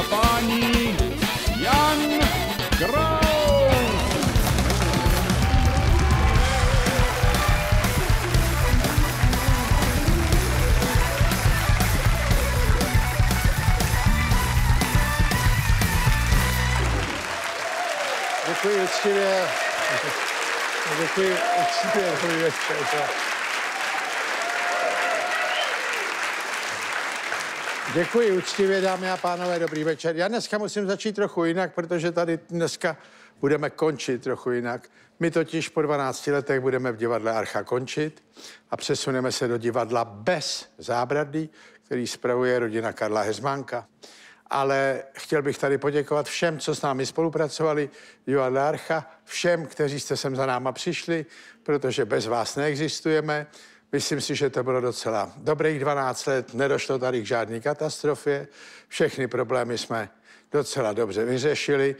Stefani Jan Graus. Děkuji určitě. Děkuji určitě. Děkuji úctivě, dámy a pánové, dobrý večer. Já dneska musím začít trochu jinak, protože tady dneska budeme končit trochu jinak. My totiž po 12 letech budeme v divadle Archa končit a přesuneme se do divadla bez zábradlí, který spravuje rodina Karla Hezmánka. Ale chtěl bych tady poděkovat všem, co s námi spolupracovali, divadle Archa, všem, kteří jste sem za náma přišli, protože bez vás neexistujeme. Myslím si, že to bylo docela dobrých 12 let, nedošlo tady k žádné katastrofě, všechny problémy jsme docela dobře vyřešili,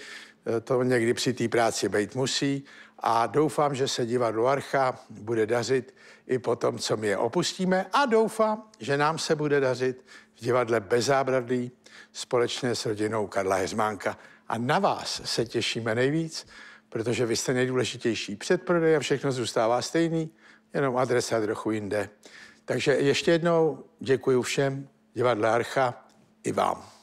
to někdy při té práci být musí. A doufám, že se divadlo Archa bude dařit i po tom, co my je opustíme. A doufám, že nám se bude dařit v divadle bez zábradlí společně s rodinou Karla Hezmánka. A na vás se těšíme nejvíc, protože vy jste nejdůležitější. Předprodej a všechno zůstává stejný, jenom adresa trochu jinde. Takže ještě jednou děkuji všem, divadle Archa i vám.